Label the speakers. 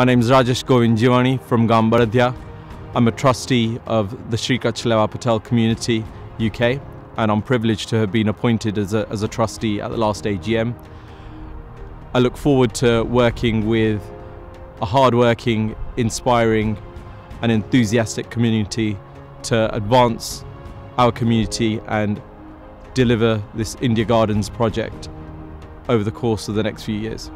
Speaker 1: My name is Rajesh Govind Jiwani from Gambaradhya. I'm a trustee of the Sri Kutch Leva Patel Community UK and I'm privileged to have been appointed as a, as a trustee at the last AGM. I look forward to working with a hard-working, inspiring and enthusiastic community to advance our community and deliver this India Gardens project over the course of the next few years.